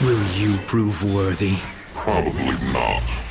Will you prove worthy? Probably not.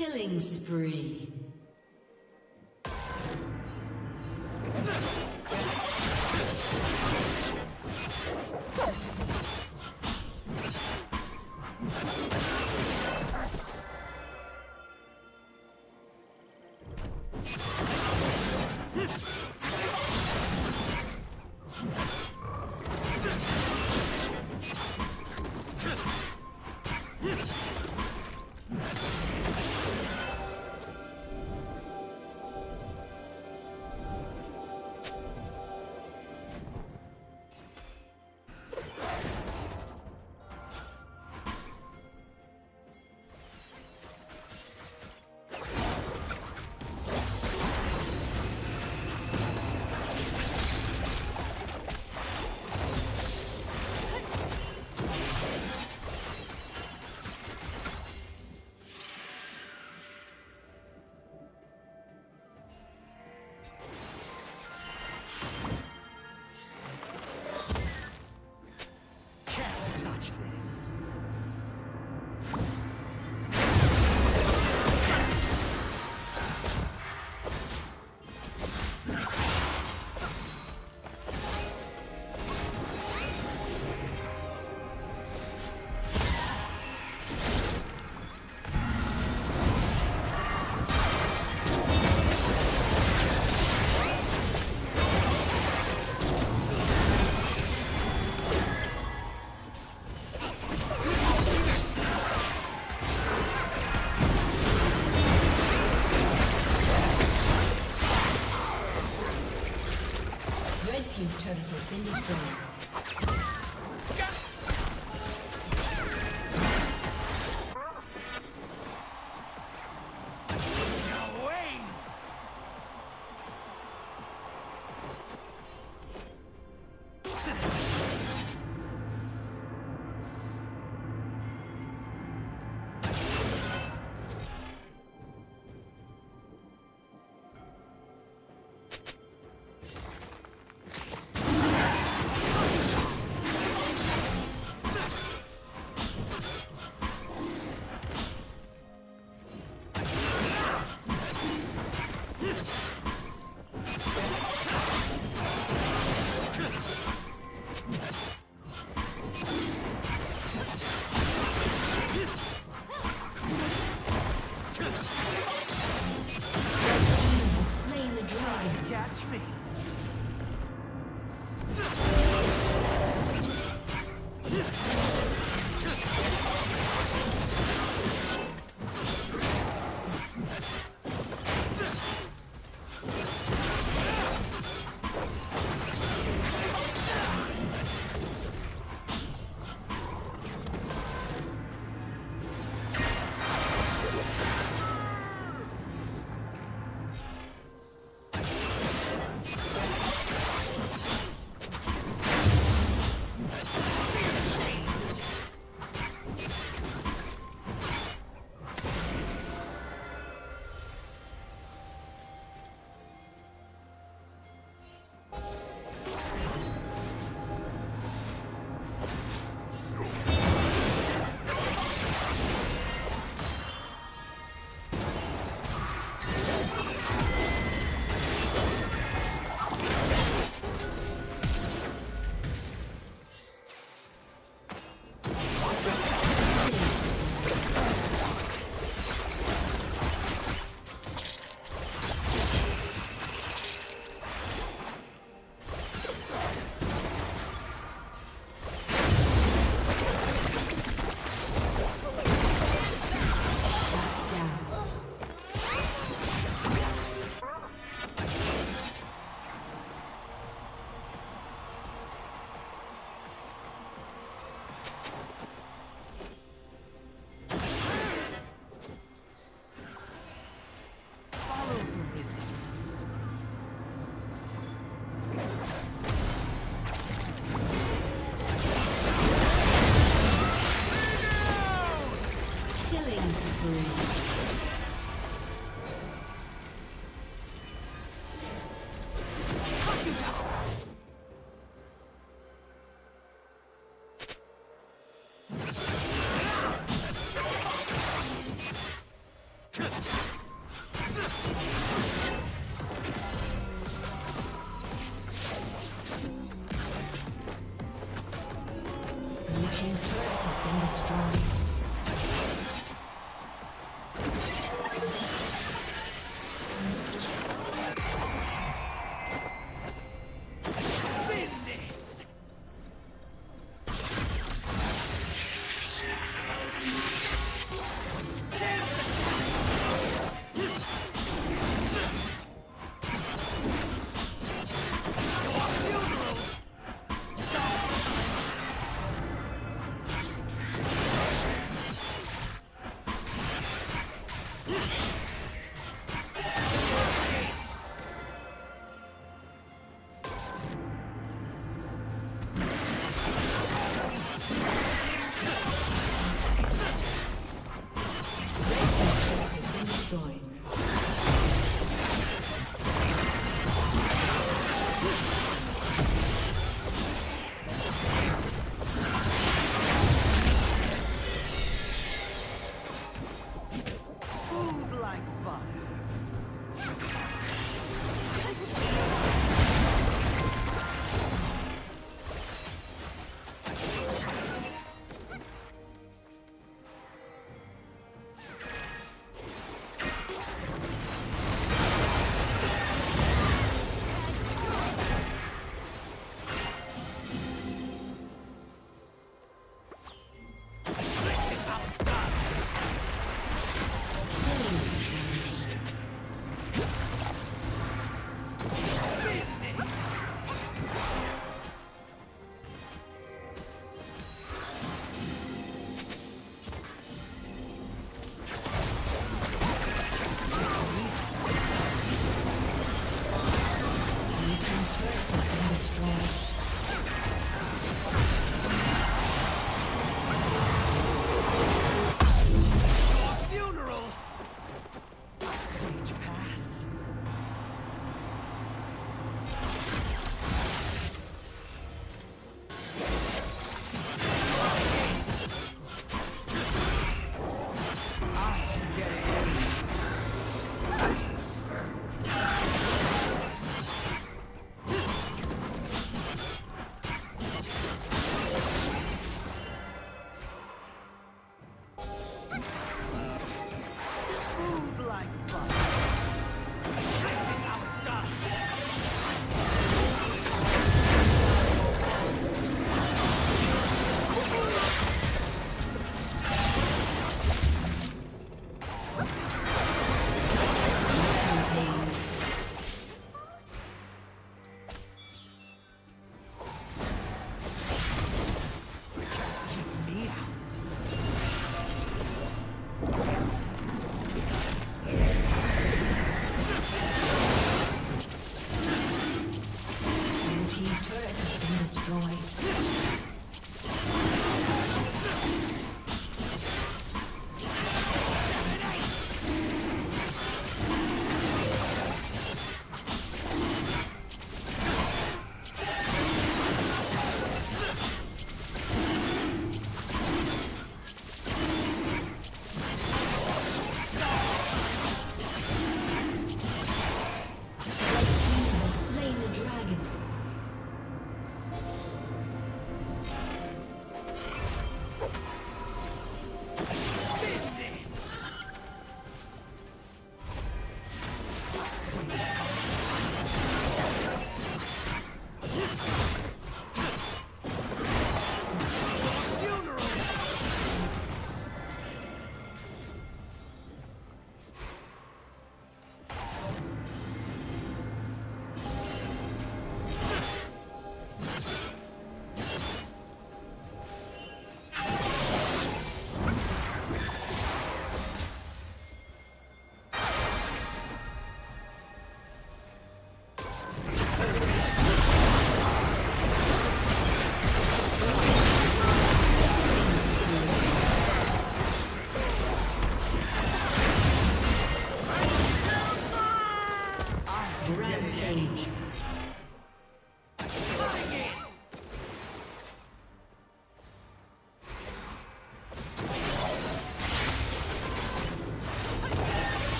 Killing spree.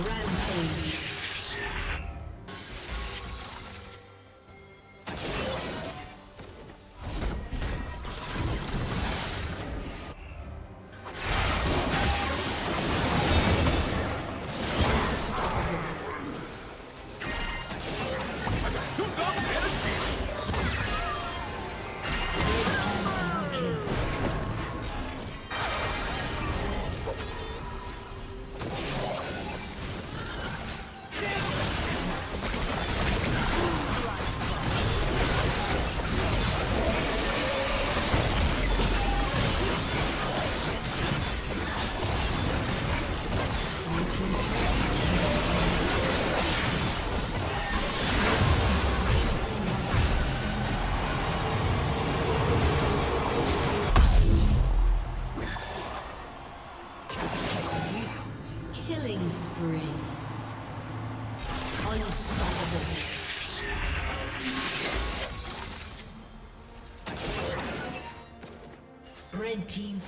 Rampage.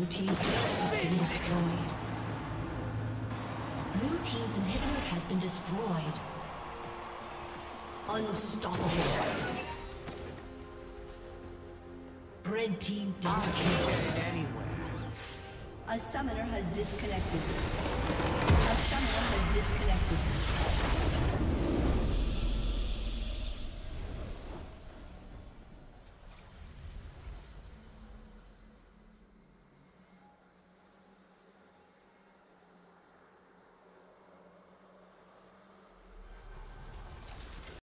Blue team's inhibitor has been destroyed. Unstoppable. Red team. Anywhere. A summoner has disconnected. A summoner has disconnected.